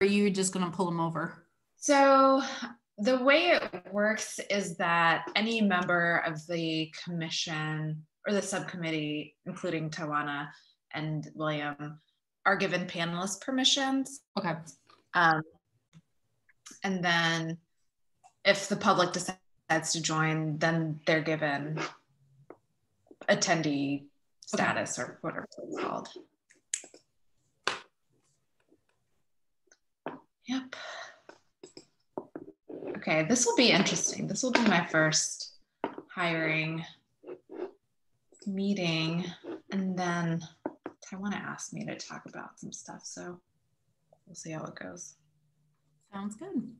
are you just going to pull them over? So the way it works is that any member of the commission or the subcommittee, including Tawana and William, are given panelist permissions. Okay. Um, and then if the public decides to join, then they're given attendee status okay. or whatever it's called. Yep. Okay, this will be interesting. This will be my first hiring meeting. And then I asked me to talk about some stuff. So we'll see how it goes. Sounds good.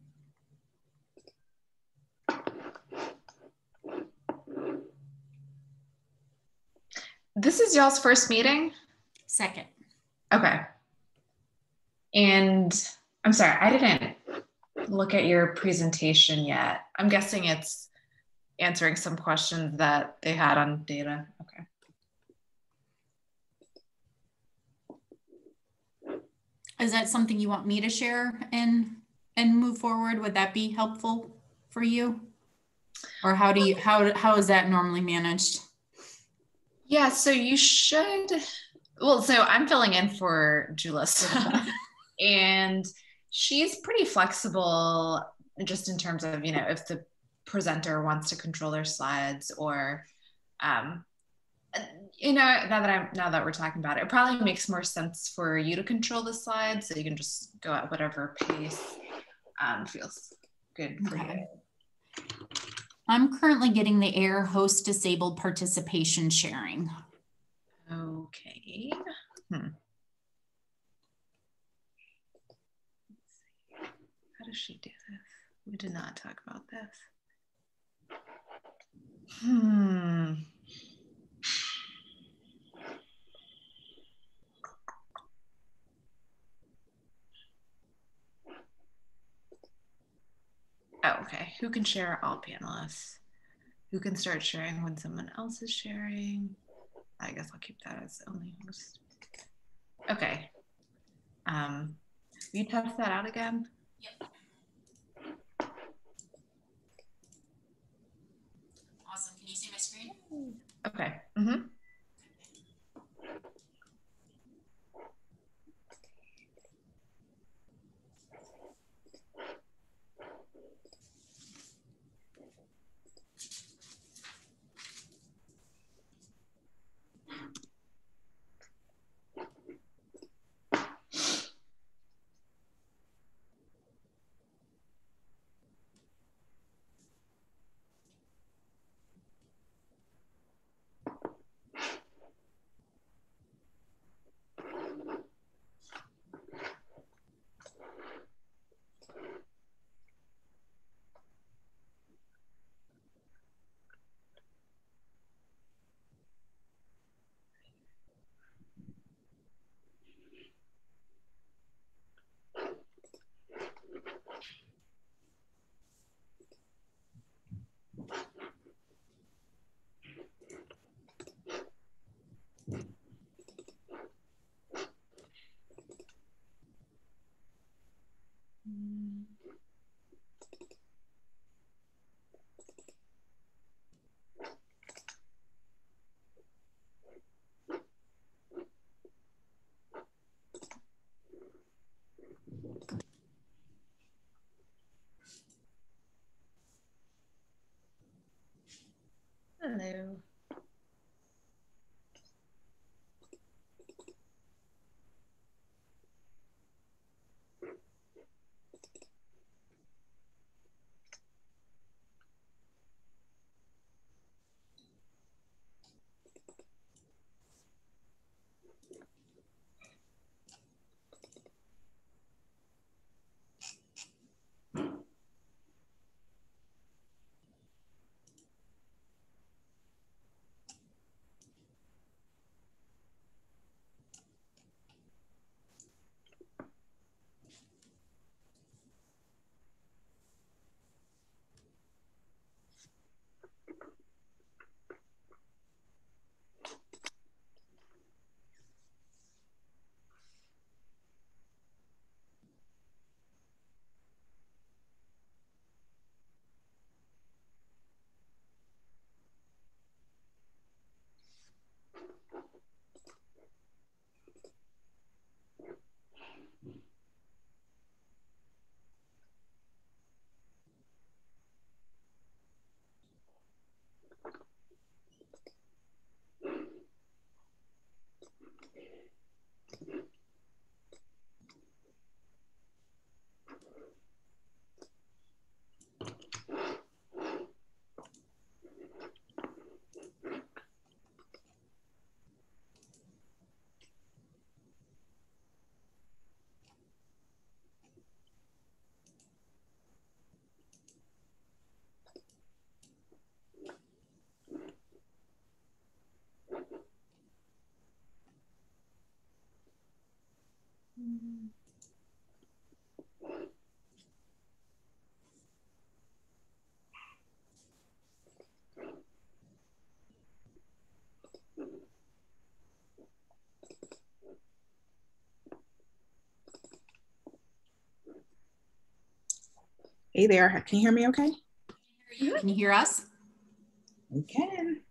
This is y'all's first meeting? Second. Okay. And I'm sorry, I didn't look at your presentation yet. I'm guessing it's answering some questions that they had on data. Okay. Is that something you want me to share and and move forward? Would that be helpful for you? Or how do you how how is that normally managed? Yeah, so you should well, so I'm filling in for Jalissa. and she's pretty flexible just in terms of you know if the presenter wants to control their slides or um, you know now that i'm now that we're talking about it it probably makes more sense for you to control the slides so you can just go at whatever pace um, feels good for okay. you i'm currently getting the air host disabled participation sharing okay hmm. Does she do this? We did not talk about this. Hmm. Oh, okay. Who can share all panelists? Who can start sharing when someone else is sharing? I guess I'll keep that as only host. Okay. Um, you test that out again? Yep. Okay. Mm-hmm. Hey there, can you hear me okay? Can you hear us? We can.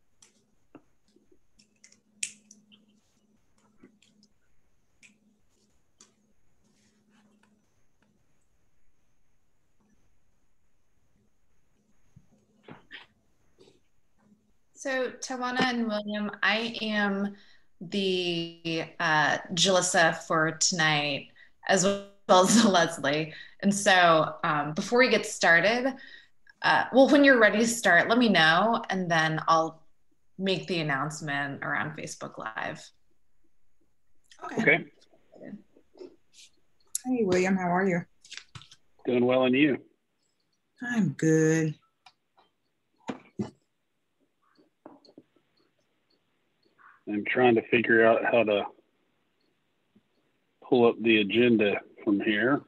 So, Tawana and William, I am the uh, Jalissa for tonight, as well as Leslie. And so, um, before we get started, uh, well, when you're ready to start, let me know, and then I'll make the announcement around Facebook Live. Okay. Okay, Hey, William, how are you? doing well and you? I'm good. I'm trying to figure out how to pull up the agenda from here.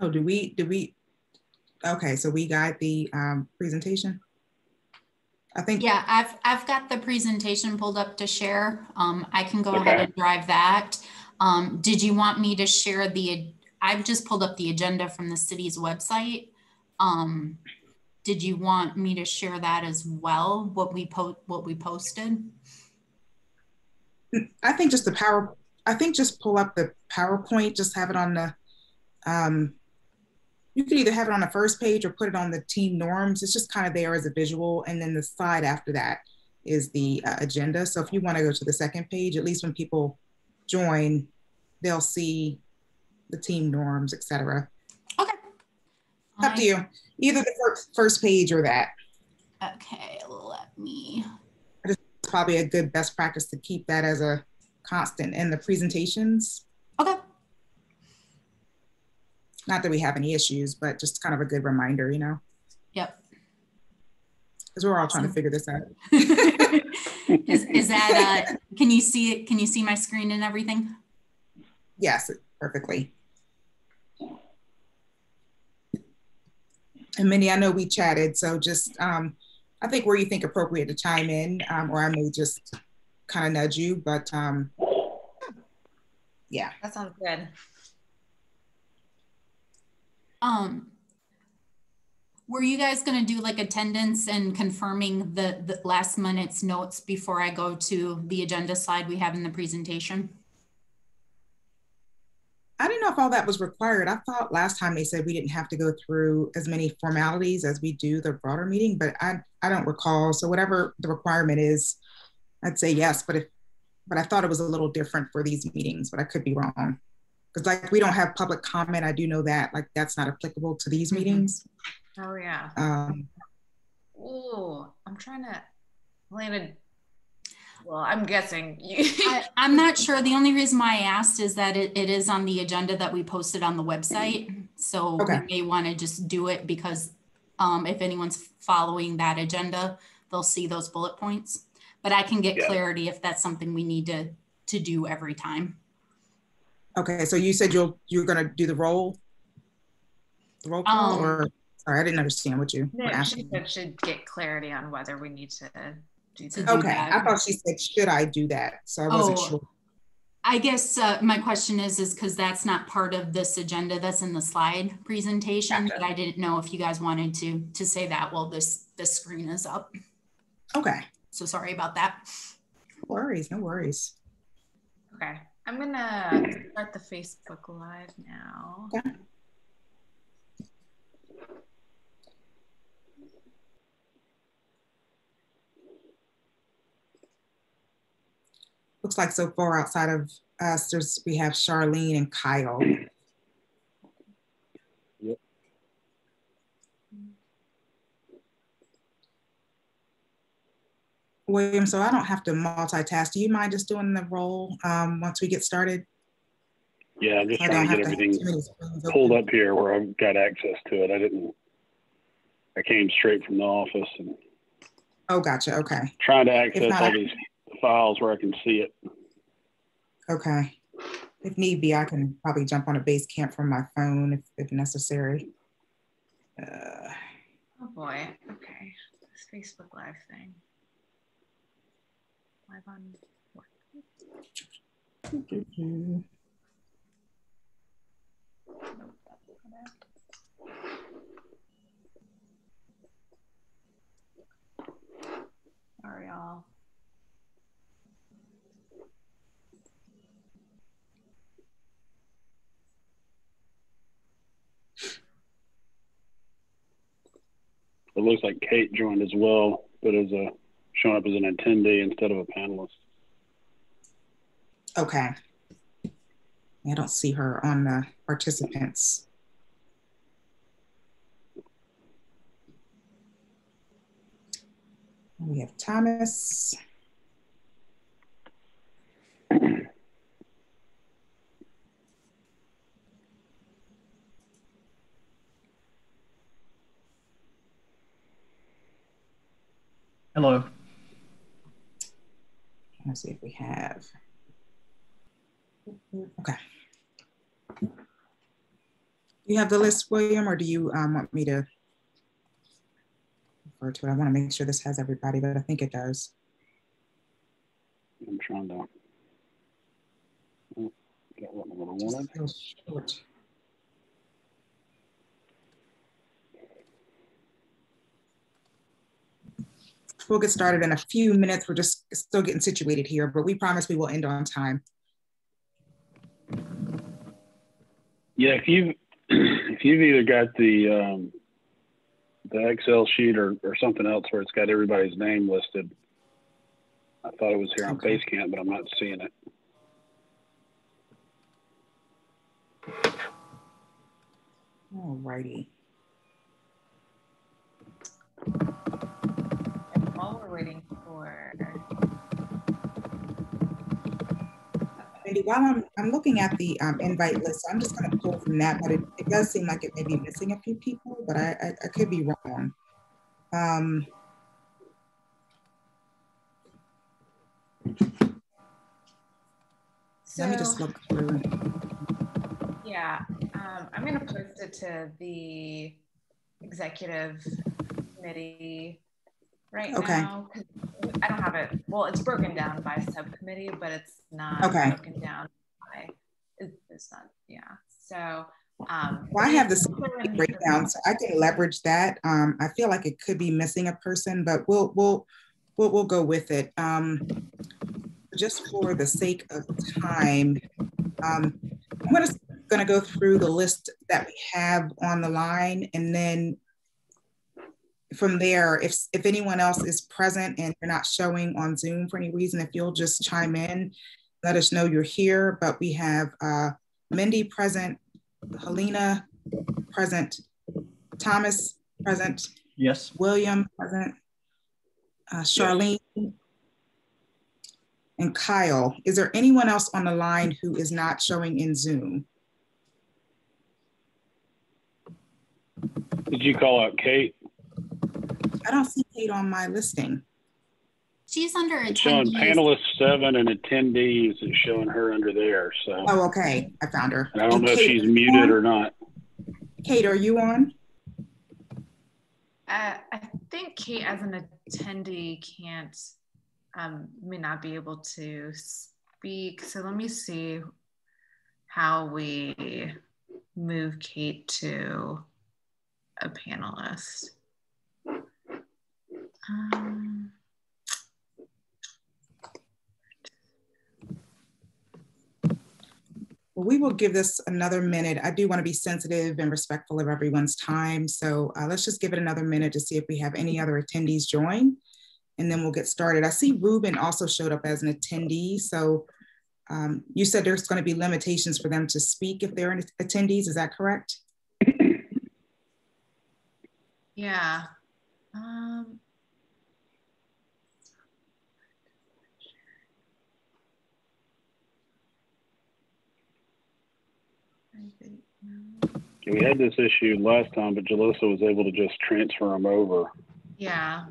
Oh, do we, do we? Okay, so we got the um, presentation? I think, Yeah, I've, I've got the presentation pulled up to share. Um, I can go ahead and drive that. Um, did you want me to share the, I've just pulled up the agenda from the city's website. Um, did you want me to share that as well, what we po, what we posted? I think just the power, I think just pull up the PowerPoint, just have it on the, um, you could either have it on the first page or put it on the team norms. It's just kind of there as a visual. And then the slide after that is the uh, agenda. So if you want to go to the second page, at least when people join, they'll see the team norms, etc. Okay. Up to you. Either the first, first page or that. Okay, let me, probably a good best practice to keep that as a constant in the presentations. okay, Not that we have any issues, but just kind of a good reminder, you know, yep. because we're all trying to figure this out. Is, is that, uh, can you see it? Can you see my screen and everything? Yes, perfectly. And Minnie, I know we chatted, so just, um, I think where you think appropriate to chime in, um, or I may just kind of nudge you, but, um, yeah, That sounds good. Um, were you guys gonna do like attendance and confirming the, the last minute's notes before I go to the agenda slide we have in the presentation? I didn't know if all that was required. I thought last time they said we didn't have to go through as many formalities as we do the broader meeting, but I, I don't recall. So whatever the requirement is, I'd say yes, but if, but I thought it was a little different for these meetings, but I could be wrong. Because like we don't have public comment, I do know that, like that's not applicable to these Mhm. meetings. Oh yeah. Um, Ooh, I'm trying to landed. Well, I'm guessing. I, I'm not sure. The only reason why I asked is that it, it is on the agenda that we posted on the website. So we may want to just do it because um, if anyone's following that agenda, they'll see those bullet points. But I can get Yeah. clarity if that's something we need to, to do every time. okay, so you said you'll, you're gonna do the roll? The roll call Um, or, sorry, I didn't understand what you were asking. said should get clarity on whether we need to do To do Okay, that. I thought she said, should I do that? So I wasn't Oh. sure. I guess uh, my question is, is because that's not part of this agenda that's in the slide presentation, Gotcha. but I didn't know if you guys wanted to, to say that, while this, this screen is up. Okay, So sorry about that. no worries, no worries. Okay, I'm gonna start the Facebook Live now. Okay. Looks like so far outside of us, there's, we have Charlene and Kyle. Yep. William, so I don't have to multitask. Do you mind just doing the roll um, once we get started? Yeah, I'm just I trying to get to everything open. pulled up here where I've got access to it. I didn't, I came straight from the office and Oh, gotcha. Okay. trying to access not, all I- these files where I can see it. Okay. If need be, I can probably jump on a Basecamp from my phone if, if necessary. Uh, Oh boy. Okay. This Facebook Live thing. Live on. it. Sorry, y'all. It looks like Kate joined as well, but as a showing up as an attendee instead of a panelist. Okay. I don't see her on the participants. We have Thomas. Hello. Let's see if we have. Okay. You have the list, William, or do you um, want me to refer to it? I want to make sure this has everybody, but I think it does. I'm trying to. get what I Just wanted. feels short. We'll get started in a few minutes. We're just still getting situated here, but we promise we will end on time. Yeah, if you if you've either got the um, the Excel sheet or, or something else where it's got everybody's name listed, I thought it was here on Okay. Basecamp, but I'm not seeing it. Alrighty. And while we're waiting for, Randy, while I'm, I'm looking at the um, invite list, I'm just gonna pull from that, but it, it does seem like it may be missing a few people, but I, I, I could be wrong. Um, so let me just look through. yeah, um, I'm gonna post it to the executive committee right Okay. now. I don't have it. Well, it's broken down by subcommittee, but it's not Okay. broken down by. It's not. Yeah. So. Um, Well, I have it's this breakdown, so I can leverage that. Um, I feel like it could be missing a person, but we'll, we'll, we'll, we'll go with it. Um, just for the sake of time, um, I'm gonna, gonna go through the list that we have on the line and then from there, if, if anyone else is present and you're not showing on Zoom for any reason, if you'll just chime in, let us know you're here, but we have, uh, Mindy present, Helena present, Thomas present, Yes. William present, uh, Charlene, and Kyle. Is there anyone else on the line who is not showing in Zoom? Did you call out Kate? I don't see Kate on my listing. She's under It's showing attendees. panelist seven and attendees. It's showing her under there. So Oh, okay, I found her. and I don't And know if she's muted on? or not. Kate, are you on? Uh, I think Kate, as an attendee, can't, um, may not be able to speak. So let me see how we move Kate to a panelist. Um, we will give this another minute. I do want to be sensitive and respectful of everyone's time. So uh, let's just give it another minute to see if we have any other attendees join. And then we'll get started. I see Ruben also showed up as an attendee. So um, you said there's going to be limitations for them to speak if they're attendees. Is that correct? yeah. Um, We had this issue last time, but Jalissa was able to just transfer them over. Yeah.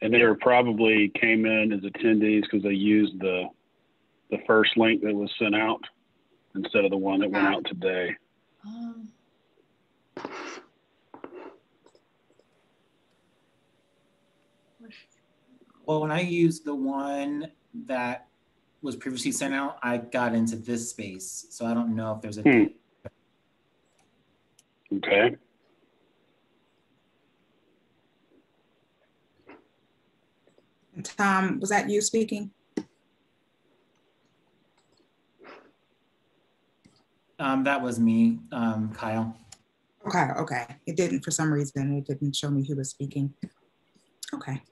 And they were probably came in as attendees because they used the the first link that was sent out instead of the one that went out today. Um, Well, when I used the one that was previously sent out, I got into this space. So I don't know if there's a. Hmm. Okay. Tom, was that you speaking? Um, that was me, um, Kyle. Okay, okay. It didn't, for some reason, it didn't show me who was speaking. Okay.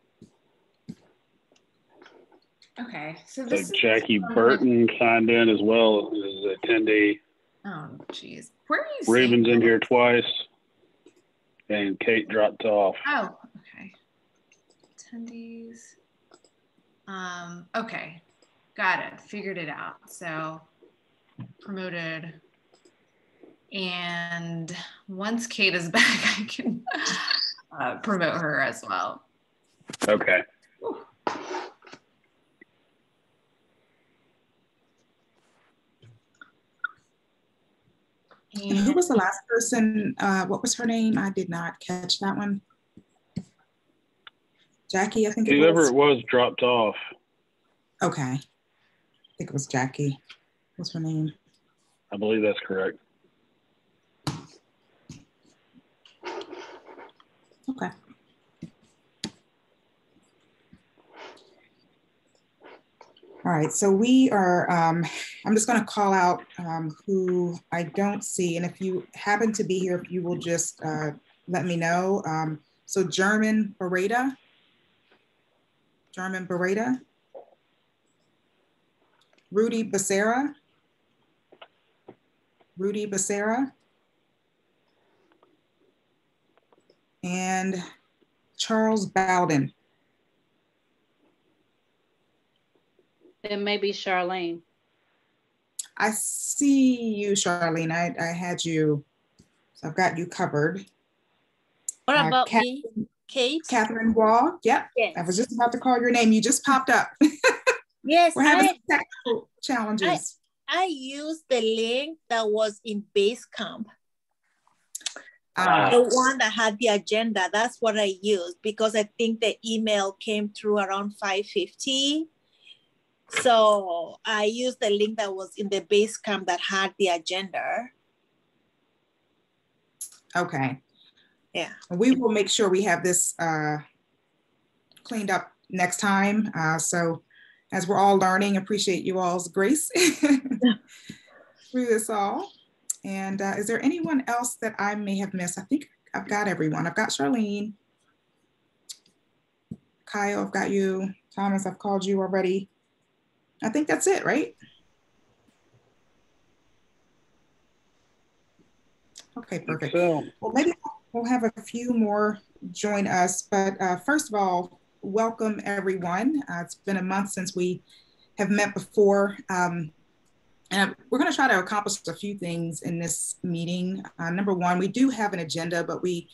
Okay, so So this is Jackie from- Burton signed in as well as attendee. Oh, geez. Where are you? Raven's in that? here twice. And Kate dropped off. Oh, okay. Attendees. Um, okay. Got it. Figured it out. So promoted. And once Kate is back, I can uh, promote her as well. Okay. And who was the last person? Uh, what was her name? I did not catch that one. Jackie, I think it Whoever was. it was dropped off. Okay. I think it was Jackie. What's her name? I believe that's correct. Okay. All right, so we are, um, I'm just gonna call out um, who I don't see, and if you happen to be here, if you will just uh, let me know. Um, so German Beretta. German Beretta. Rudy Becerra. Rudy Becerra. And Charles Bowden. It may be Charlene. I see you, Charlene. I, I had you, so I've got you covered. What Uh, about Kat- me? Kate? Catherine Wall. Yep, Yes. I was just about to call your name. You just popped up. Yes, We're having I, technical challenges. I used the link that was in Basecamp, Uh, the one that had the agenda. That's what I used because I think the email came through around 550. So I used the link that was in the Basecamp that had the agenda. okay. Yeah. We will make sure we have this uh, cleaned up next time. Uh, so as we're all learning, appreciate you all's grace through this all. And uh, is there anyone else that I may have missed? I think I've got everyone. I've got Charlene. Kyle, I've got you. Thomas, I've called you already. I think that's it, right? Okay, perfect. So, Well, maybe we'll have a few more join us, but uh, first of all, welcome everyone. Uh, it's been a month since we have met before. Um, and we're going to try to accomplish a few things in this meeting. Uh, number one, we do have an agenda, but we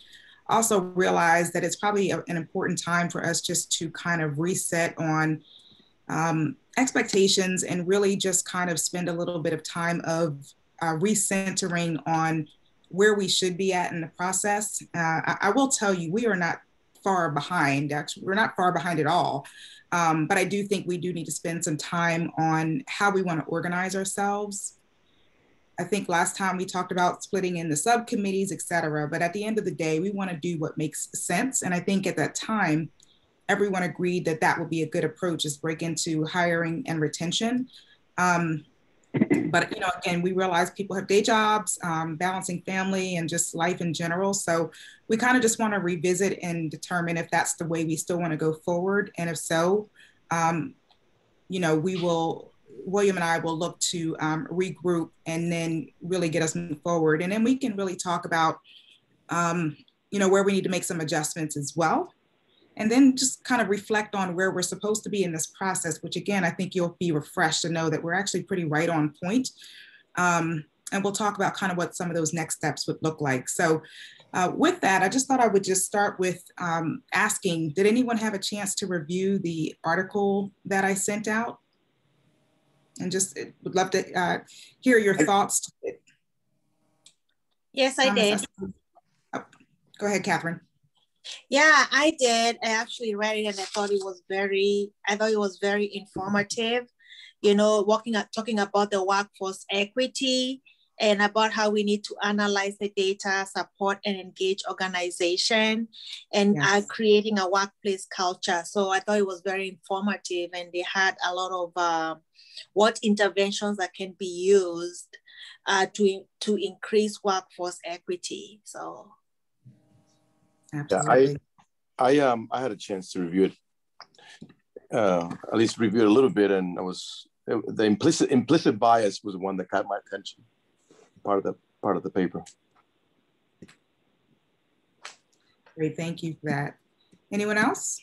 also realize that it's probably a- an important time for us just to kind of reset on um, expectations and really just kind of spend a little bit of time of uh, recentering on where we should be at in the process. Uh, I, I will tell you, we are not far behind. Actually, we're not far behind at all. Um, but I do think we do need to spend some time on how we want to organize ourselves. I think last time we talked about splitting in the subcommittees, et cetera. But at the end of the day, we want to do what makes sense. And I think at that time, everyone agreed that that would be a good approach is break into hiring and retention. Um, but you know again we realize people have day jobs um, balancing family and just life in general. So we kind of just want to revisit and determine if that's the way we still want to go forward. And if so um, you know we will william and i will look to um, regroup and then really get us moving forward. And then we can really talk about um, you know where we need to make some adjustments as well and then just kind of reflect on where we're supposed to be in this process, which again, I think you'll be refreshed to know that we're actually pretty right on point. Um, and we'll talk about kind of what some of those next steps would look like. So uh, with that, I just thought I would just start with um, asking, did anyone have a chance to review the article that I sent out? And just uh, would love to uh, hear your thoughts. Yes, I Thomas, did. I- oh, Go ahead, Catherine. Yeah, I did. I actually read it and I thought it was very, I thought it was very informative. You know, walking up, talking about the workforce equity and about how we need to analyze the data, support and engage organization, and yes. uh, creating a workplace culture. So I thought it was very informative, and they had a lot of uh, what interventions that can be used uh, to to increase workforce equity. So Absolutely. Yeah, I, I um, I had a chance to review it, uh, at least review it a little bit, and I was the implicit implicit bias was one that caught my attention. Part of the part of the paper. Great, thank you for that. Anyone else?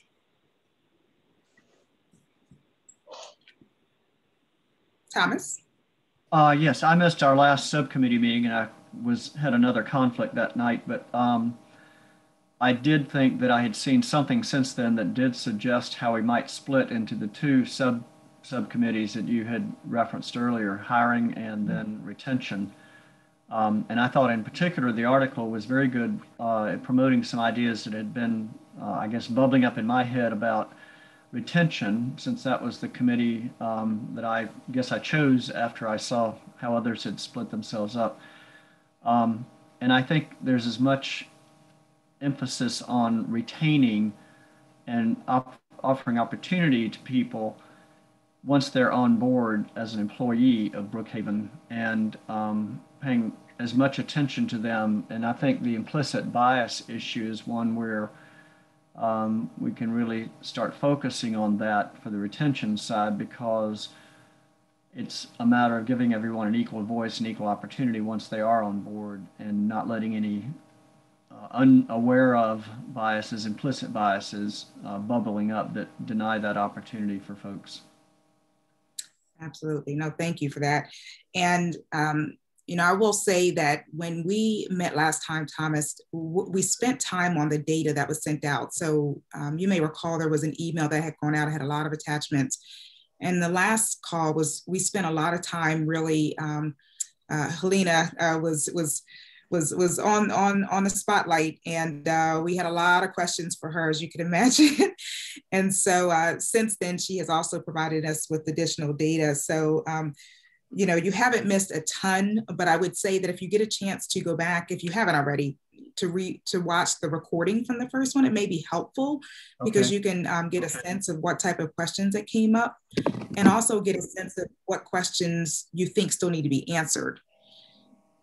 Thomas? Uh, yes, I missed our last subcommittee meeting and I was had another conflict that night, but um, I did think that I had seen something since then that did suggest how we might split into the two sub subcommittees that you had referenced earlier, hiring and then retention. Um, and I thought in particular the article was very good uh, at promoting some ideas that had been, uh, I guess, bubbling up in my head about retention, since that was the committee um, that I guess I chose after I saw how others had split themselves up. Um, and I think there's as much emphasis on retaining and op- offering opportunity to people once they're on board as an employee of Brookhaven and um, paying as much attention to them. And I think the implicit bias issue is one where um, we can really start focusing on that for the retention side because it's a matter of giving everyone an equal voice and equal opportunity once they are on board and not letting any unaware of biases, implicit biases uh, bubbling up that deny that opportunity for folks. Absolutely. No, thank you for that. And, um, you know, I will say that when we met last time, Thomas, we spent time on the data that was sent out. So um, you may recall there was an email that had gone out, it had a lot of attachments. And the last call was, we spent a lot of time really, um, uh, Helena uh, was, was was was on on on the spotlight, and uh, we had a lot of questions for her, as you can imagine. and so uh, since then, she has also provided us with additional data. So. Um, you know, you haven't missed a ton, but I would say that if you get a chance to go back, if you haven't already, to read to watch the recording from the first one, it may be helpful okay. because you can um, get a sense of what type of questions that came up, and also get a sense of what questions you think still need to be answered.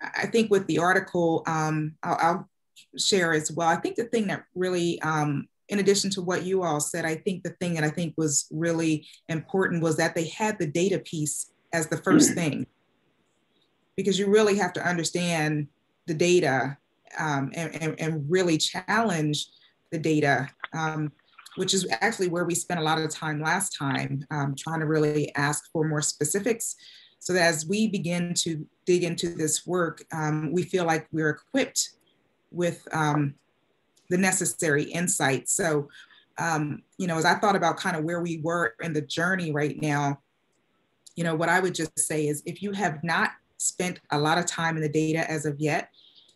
I think with the article, um, I'll, I'll, share as well. I think the thing that really, um, in addition to what you all said, I think the thing that I think was really important was that they had the data piece as the first thing, because you really have to understand the data um, and, and, and, really challenge the data, um, which is actually where we spent a lot of time last time, um, trying to really ask for more specifics so that as we begin to dig into this work, um, we feel like we're equipped with um, the necessary insights. So, um, you know, as I thought about kind of where we were in the journey right now, you know, what I would just say is if you have not spent a lot of time in the data as of yet,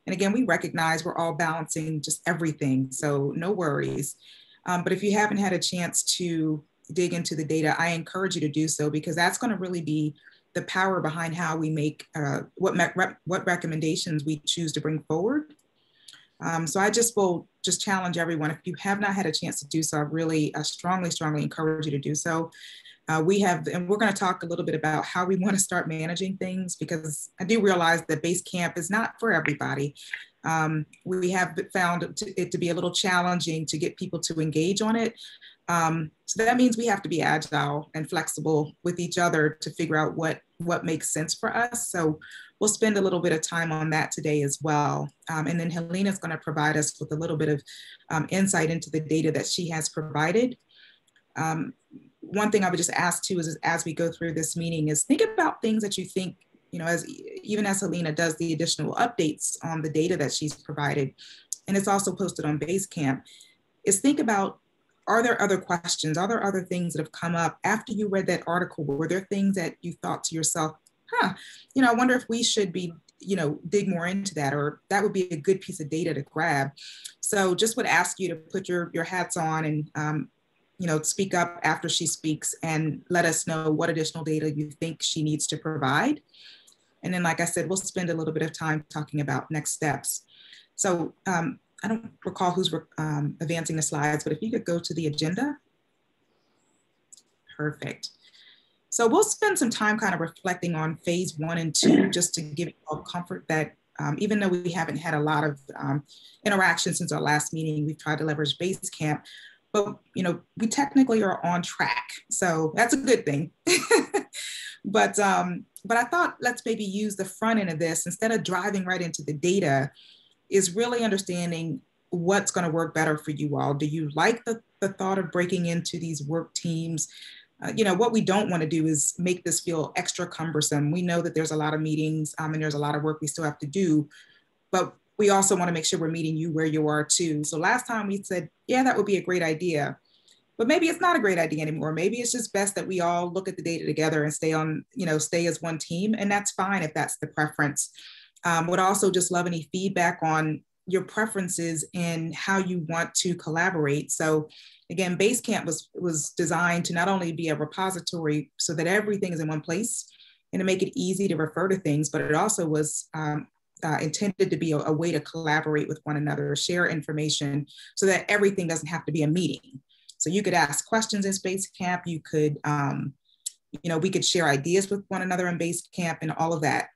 and again, we recognize we're all balancing just everything, so no worries. Um, but if you haven't had a chance to dig into the data, I encourage you to do so because that's going to really be the power behind how we make uh, what what recommendations we choose to bring forward. Um, so I just will just challenge everyone. If you have not had a chance to do so, I really uh, strongly, strongly encourage you to do so. Uh, we have, and we're going to talk a little bit about how we want to start managing things because I do realize that Basecamp is not for everybody. Um, we have found it to be a little challenging to get people to engage on it. Um, so that means we have to be agile and flexible with each other to figure out what, what makes sense for us. So we'll spend a little bit of time on that today as well. Um, and then Helena is going to provide us with a little bit of um, insight into the data that she has provided. Um, one thing I would just ask too is as we go through this meeting is think about things that you think, you know, as even as Helena does the additional updates on the data that she's provided, and it's also posted on Basecamp, is think about are there other questions? Are there other things that have come up after you read that article? Were there things that you thought to yourself, huh, you know, I wonder if we should be you know, dig more into that, or that would be a good piece of data to grab. So just would ask you to put your, your hats on and, um, you know, speak up after she speaks and let us know what additional data you think she needs to provide. And then, like I said, we'll spend a little bit of time talking about next steps. So um, I don't recall who's um, advancing the slides, but if you could go to the agenda. Perfect. So we'll spend some time kind of reflecting on phase one and two, just to give you all comfort that um, even though we haven't had a lot of um, interaction since our last meeting, we've tried to leverage Basecamp, but you know, we technically are on track. So that's a good thing. but um, but I thought let's maybe use the front end of this instead of driving right into the data, is really understanding what's going to work better for you all. Do you like the, the thought of breaking into these work teams? Uh, you know, what we don't want to do is make this feel extra cumbersome. We know that there's a lot of meetings um, and there's a lot of work we still have to do, but we also want to make sure we're meeting you where you are too. So last time we said, yeah, that would be a great idea, but maybe it's not a great idea anymore. Maybe it's just best that we all look at the data together and stay on, you know, stay as one team. And that's fine if that's the preference. Um, would also just love any feedback on your preferences and how you want to collaborate. So again, Basecamp was, was designed to not only be a repository so that everything is in one place and to make it easy to refer to things, but it also was um, uh, intended to be a, a, way to collaborate with one another, share information so that everything doesn't have to be a meeting. So you could ask questions in Basecamp, you could, um, you know, we could share ideas with one another in Basecamp and all of that.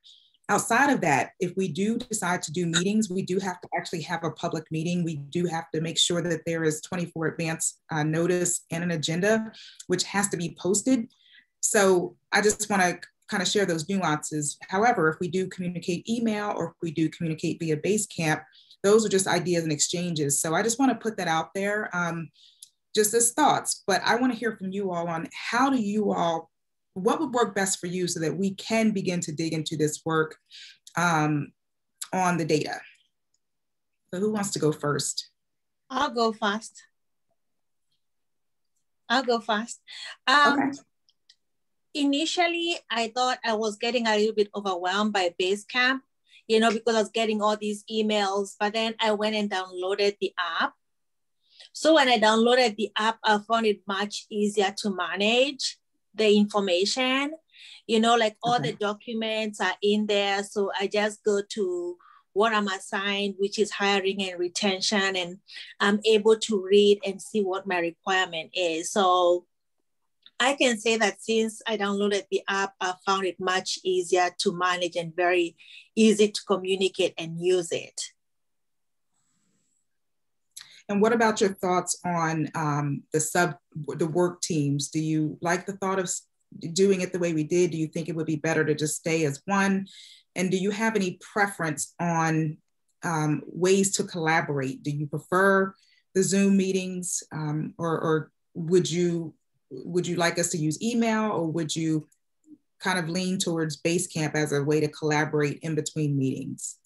Outside of that, if we do decide to do meetings, we do have to actually have a public meeting. We do have to make sure that there is 24 advance uh, notice and an agenda, which has to be posted. So I just want to kind of share those nuances. However, if we do communicate email or if we do communicate via Basecamp, those are just ideas and exchanges. So I just want to put that out there um, just as thoughts, but I want to hear from you all on how do you all what would work best for you so that we can begin to dig into this work um, on the data? So who wants to go first? I'll go first. I'll go first. Um, okay. Initially, I thought I was getting a little bit overwhelmed by Basecamp, you know, because I was getting all these emails, but then I went and downloaded the app. So when I downloaded the app, I found it much easier to manage the information you know like all okay. the documents are in there. So i just go to what i'm assigned which is hiring and retention and i'm able to read and see what my requirement is. So i can say that since i downloaded the app i found it much easier to manage and very easy to communicate and use it and what about your thoughts on um, the sub, the work teams? Do you like the thought of doing it the way we did? Do you think it would be better to just stay as one? And do you have any preference on um, ways to collaborate? Do you prefer the Zoom meetings, um, or, or would you would you like us to use email, or would you kind of lean towards Basecamp as a way to collaborate in between meetings?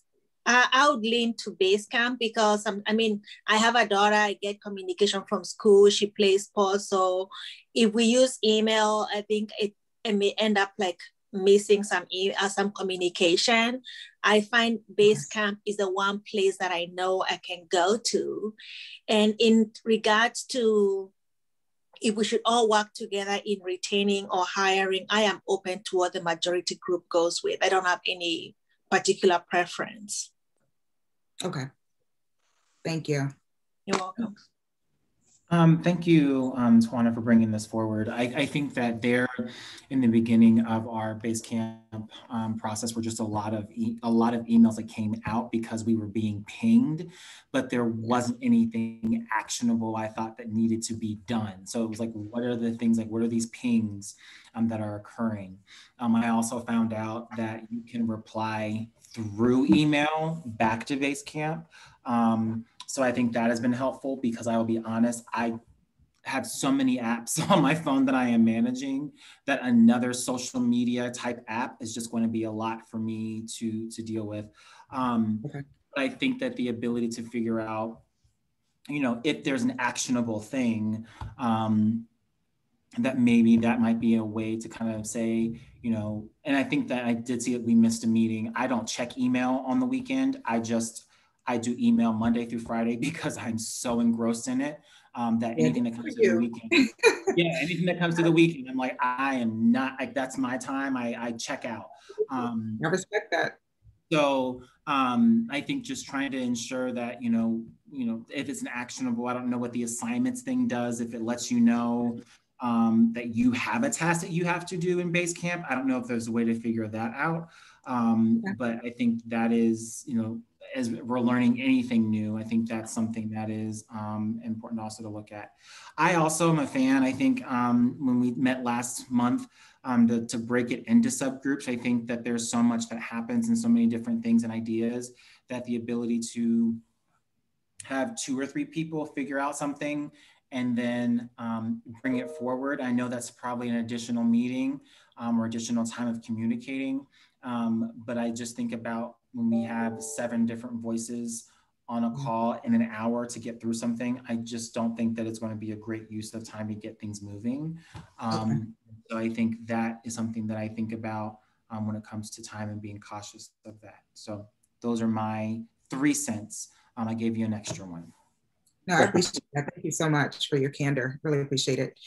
Uh, I would lean to Basecamp because I'm, I mean, I have a daughter, I get communication from school, she plays sports. So if we use email, I think it, it may end up like missing some e- uh, some communication. I find Basecamp is the one place that I know I can go to. And in regards to if we should all work together in retaining or hiring, I am open to what the majority group goes with. I don't have any particular preference. Okay. Thank you. You're welcome. Um, thank you, um, Tawana, for bringing this forward. I, I, think that there, in the beginning of our Basecamp um, process, were just a lot of e a lot of emails that came out because we were being pinged, but there wasn't anything actionable. I thought that needed to be done. So it was like, what are the things like? What are these pings um, that are occurring? Um, I also found out that you can reply through email back to Basecamp. Um, so I think that has been helpful because I will be honest, I have so many apps on my phone that I am managing that another social media type app is just going to be a lot for me to to deal with. Um, okay. But I think that the ability to figure out, you know, if there's an actionable thing, um, that maybe that might be a way to kind of say, you know, and I think that I did see that we missed a meeting. I don't check email on the weekend. I just, I do email Monday through Friday because I'm so engrossed in it um, that anything that comes to the weekend, yeah, anything that comes to the weekend, I'm like, I am not like that's my time. I, I check out. Um, I respect that. So um, I think just trying to ensure that you know, you know, if it's an actionable, I don't know what the assignments thing does. If it lets you know um, that you have a task that you have to do in Basecamp. I don't know if there's a way to figure that out. Um, yeah. But I think that is, you know, as we're learning anything new, I think that's something that is um, important also to look at. I also am a fan. I think um, when we met last month, um, to, to break it into subgroups, I think that there's so much that happens and so many different things and ideas that the ability to have two or three people figure out something and then um, bring it forward. I know that's probably an additional meeting um, or additional time of communicating, um, but I just think about when we have seven different voices on a mm-hmm. call in an hour to get through something, I just don't think that it's going to be a great use of time to get things moving. Um, okay. So I think that is something that I think about um, when it comes to time and being cautious of that. So those are my three cents. Um, I gave you an extra one. No, I appreciate that. Thank you so much for your candor. Really appreciate it.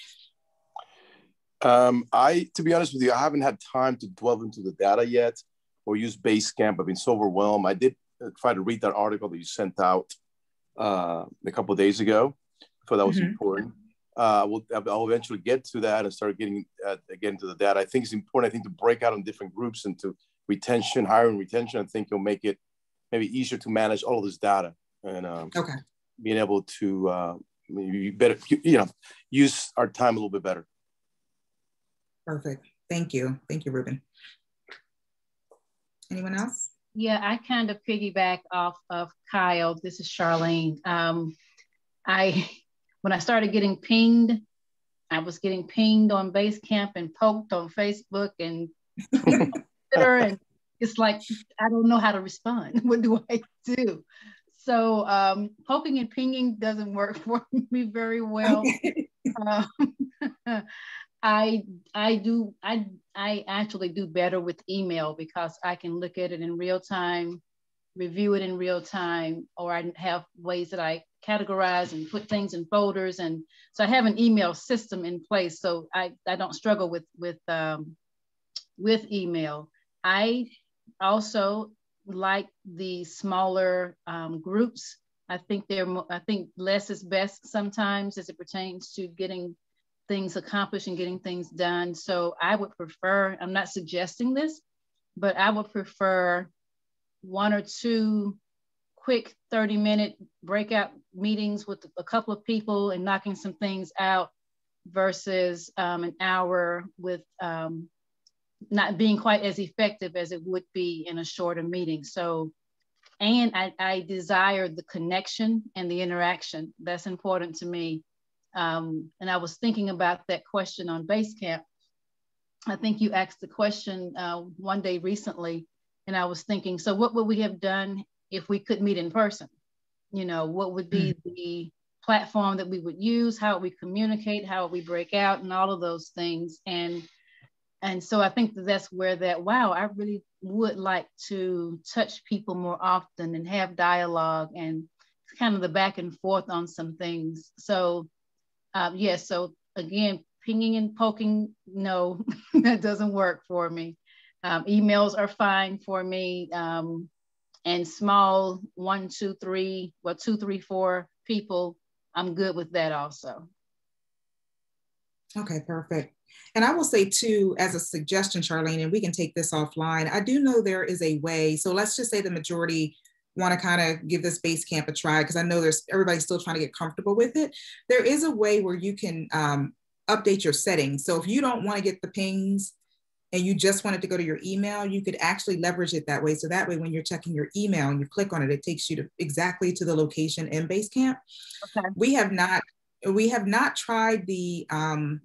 Um, I, to be honest with you, I haven't had time to delve into the data yet or use Basecamp. I've been so overwhelmed. I did uh, try to read that article that you sent out uh, a couple of days ago. I thought that was mm-hmm. important. Uh, we'll, I'll eventually get to that and start getting uh, again to the data. I think it's important. I think to break out on different groups into retention, hiring, retention. I think you'll make it maybe easier to manage all of this data. And um, okay being able to uh, maybe better, you know, use our time a little bit better. Perfect. Thank you. Thank you, Ruben. Anyone else? Yeah, I kind of piggyback off of Kyle. This is Charlene. Um, I, when I started getting pinged, I was getting pinged on Basecamp and poked on Facebook and Twitter, and it's like I don't know how to respond. What do I do? So um, poking and pinging doesn't work for me very well. um, I I do I I actually do better with email because I can look at it in real time, review it in real time, or I have ways that I categorize and put things in folders, and so I have an email system in place. So I I don't struggle with with um, with email. I also like the smaller um, groups. I think they're, I think less is best sometimes as it pertains to getting things accomplished and getting things done. So I would prefer, I'm not suggesting this, but I would prefer one or two quick 30 minute breakout meetings with a couple of people and knocking some things out versus um, an hour with um, not being quite as effective as it would be in a shorter meeting. So, and I, I desire the connection and the interaction. That's important to me. Um, and I was thinking about that question on Basecamp. I think you asked the question uh, one day recently, and I was thinking, so what would we have done if we could meet in person? You know, what would be mm-hmm. the platform that we would use? How would we communicate? How would we break out? And all of those things. And and so I think that that's where that wow, I really would like to touch people more often and have dialogue and kind of the back and forth on some things. So um, yes, yeah, so again, pinging and poking, no, that doesn't work for me. Um, emails are fine for me. Um, and small one, two, three, well, two, three, four people, I'm good with that also. Okay, perfect. And I will say too, as a suggestion, Charlene, and we can take this offline. I do know there is a way. So let's just say the majority want to kind of give this Basecamp a try because I know there's everybody's still trying to get comfortable with it. There is a way where you can um, update your settings. So if you don't want to get the pings and you just wanted to go to your email, you could actually leverage it that way. So that way, when you're checking your email and you click on it, it takes you to exactly to the location in Basecamp. Okay. We have not we have not tried the um,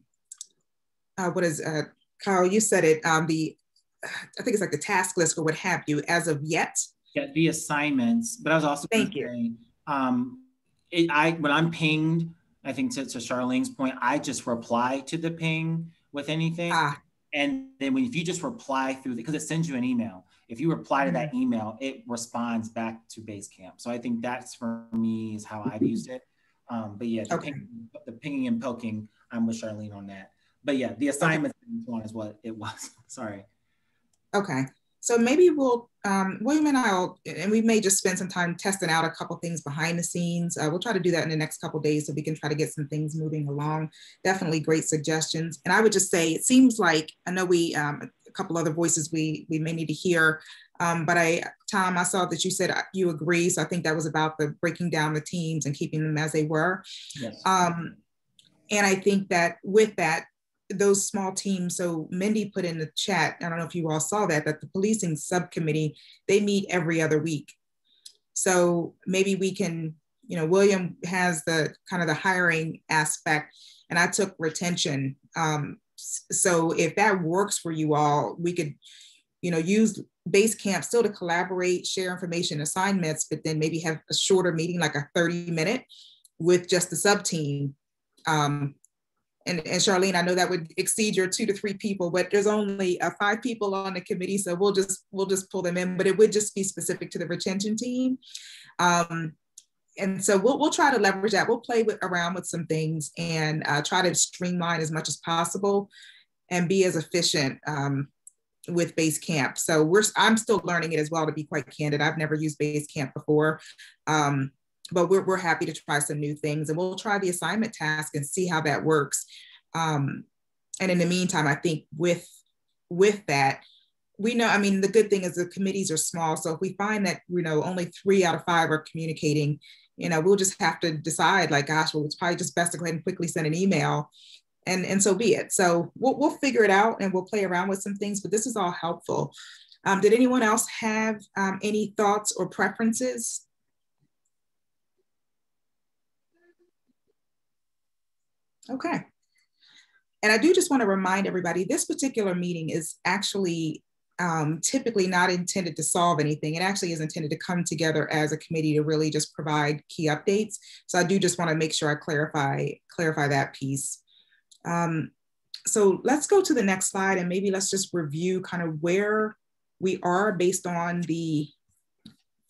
uh, what is uh, Kyle? You said it. Um, the I think it's like the task list or what have you. As of yet, yeah, the assignments. But I was also thank you. Say, um, it, I when I'm pinged, I think to, to Charlene's point, I just reply to the ping with anything. Ah. And then when if you just reply through because it sends you an email. If you reply to that Mm-hmm. email, it responds back to Basecamp. So I think that's for me is how I've used it. Um, but yeah, the, Okay. ping, the pinging and poking, I'm with Charlene on that. But yeah, the assignment one is what it was. Sorry. Okay. So maybe we'll, um, William and I'll, and we may just spend some time testing out a couple things behind the scenes. Uh, we'll try to do that in the next couple days so we can try to get some things moving along. Definitely great suggestions. And I would just say, it seems like, I know we, um, a couple other voices we, we may need to hear, um, but I, Tom, I saw that you said you agree. So I think that was about the breaking down the teams and keeping them as they were. Yes. Um, and I think that with that, those small teams, so Mindy put in the chat, I don't know if you all saw that, that the policing subcommittee, they meet every other week. So maybe we can, you know, William has the kind of the hiring aspect and I took retention. Um, so if that works for you all, we could, you know, use Basecamp still to collaborate, share information, assignments, but then maybe have a shorter meeting, like a 30 minute with just the sub team. Um, and, and Charlene, I know that would exceed your two to three people, but there's only uh, five people on the committee, so we'll just we'll just pull them in. But it would just be specific to the retention team, um, and so we'll we'll try to leverage that. We'll play with around with some things and uh, try to streamline as much as possible, and be as efficient um, with Basecamp. So we're I'm still learning it as well. To be quite candid, I've never used Basecamp before. Um, but we're, we're happy to try some new things and we'll try the assignment task and see how that works. Um, and in the meantime, I think with, with that, we know, I mean, the good thing is the committees are small. So if we find that, you know, only three out of five are communicating, you know, we'll just have to decide like, gosh, well, it's probably just best to go ahead and quickly send an email and, and so be it. So we'll, we'll figure it out and we'll play around with some things, but this is all helpful. Um, did anyone else have um, any thoughts or preferences? Okay. And I do just want to remind everybody, this particular meeting is actually um, typically not intended to solve anything. It actually is intended to come together as a committee to really just provide key updates. So I do just want to make sure I clarify, clarify that piece. Um, so let's go to the next slide and maybe let's just review kind of where we are based on the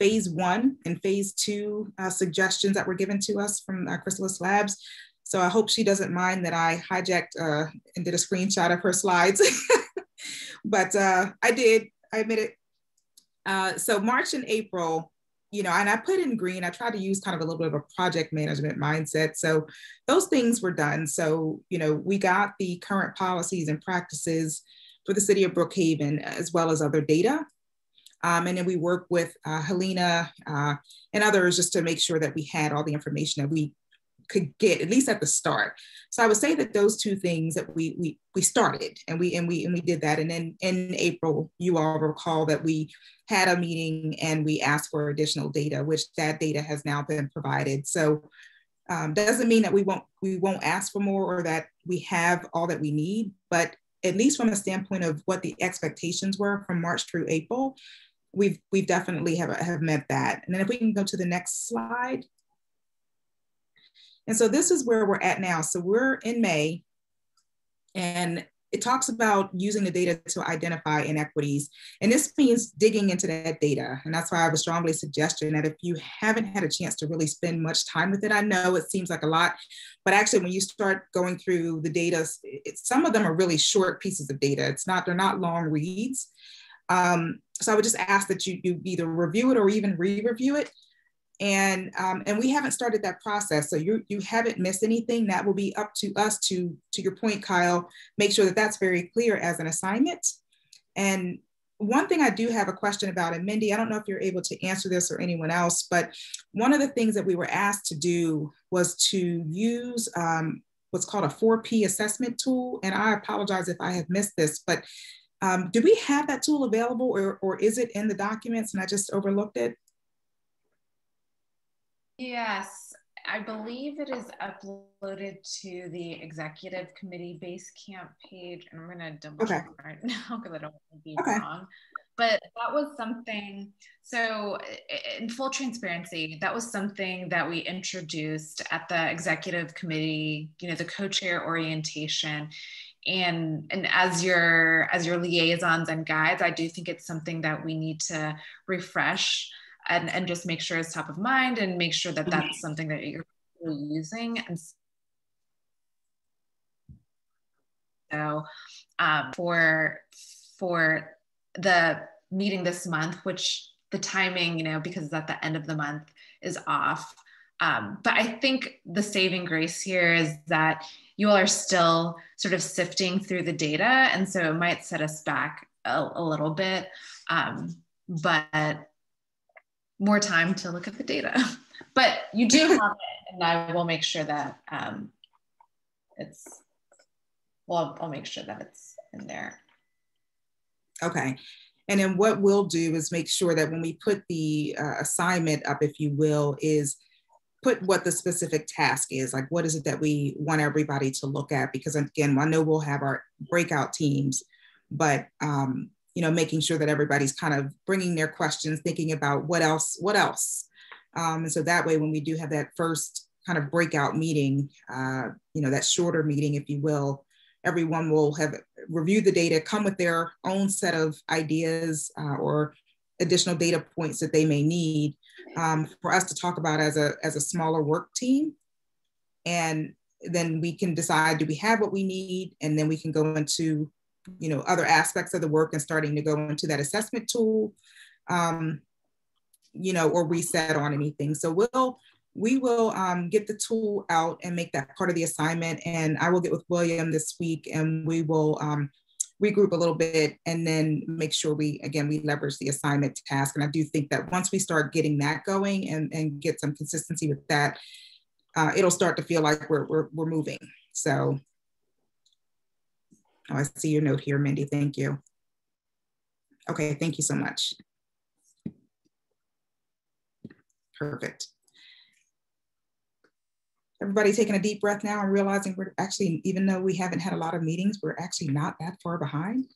phase one and phase two uh, suggestions that were given to us from uh, Chrysalis Labs. So I hope she doesn't mind that I hijacked uh, and did a screenshot of her slides. but uh, I did, I admit it. Uh, so March and April, you know, and I put in green, I tried to use kind of a little bit of a project management mindset. So those things were done. So, you know, we got the current policies and practices for the city of Brookhaven, as well as other data. Um, and then we worked with uh, Helena uh, and others just to make sure that we had all the information that we could get at least at the start. So I would say that those two things that we we we started and we and we and we did that. And then in April, you all recall that we had a meeting and we asked for additional data, which that data has now been provided. So um, doesn't mean that we won't we won't ask for more or that we have all that we need, but at least from a standpoint of what the expectations were from March through April, we've we've definitely have, have met that. And then if we can go to the next slide. And so this is where we're at now. So we're in May and it talks about using the data to identify inequities. And this means digging into that data. And that's why I would strongly suggest that if you haven't had a chance to really spend much time with it, I know it seems like a lot, but actually when you start going through the data, it, some of them are really short pieces of data. It's not, they're not long reads. Um, so I would just ask that you, you either review it or even re-review it and um, and we haven't started that process. So you you haven't missed anything. That will be up to us to to your point kyle make sure that that's very clear as an assignment. And one thing i do have a question about and mindy i don't know if you're able to answer this or anyone else but one of the things that we were asked to do was to use um, what's called a 4p assessment tool. And i apologize if i have missed this but um, do we have that tool available or, or is it in the documents and i just overlooked it Yes, I believe it is uploaded to the executive committee base camp page. And I'm going to double Okay. check right now because I don't want to be Okay. wrong. But that was something, so in full transparency, that was something that we introduced at the executive committee, you know, the co chair orientation. and and as your as your liaisons and guides i do think it's something that we need to refresh and and just make sure it's top of mind and make sure that that's something that you're using. And so um, for for the meeting this month which the timing you know because it's at the end of the month is off. Um, but I think the saving grace here is that you all are still sort of sifting through the data. And so it might set us back a, a little bit, um, but more time to look at the data. but you do have it, and I will make sure that um, it's, well, I'll, make sure that it's in there. Okay. And then what we'll do is make sure that when we put the uh, assignment up, if you will, is put what the specific task is like what is it that we want everybody to look at because again i know we'll have our breakout teams but um, you know making sure that everybody's kind of bringing their questions thinking about what else what else? Um, and so that way when we do have that first kind of breakout meeting uh, you know that shorter meeting if you will everyone will have reviewed the data come with their own set of ideas uh, or additional data points that they may need um, for us to talk about as a as a smaller work team. And then we can decide do we have what we need? And then we can go into you know other aspects of the work and starting to go into that assessment tool um, you know or reset on anything. So we'll we will um, get the tool out and make that part of the assignment. And i will get with william this week and we will um, regroup a little bit and then make sure we again we leverage the assignment task. And i do think that once we start getting that going and, and get some consistency with that uh, it'll start to feel like we're, we're, we're moving. So oh, i see your note here mindy thank you okay thank you so much perfect everybody taking a deep breath now and realizing we're actually, even though we haven't had a lot of meetings, we're actually not that far behind.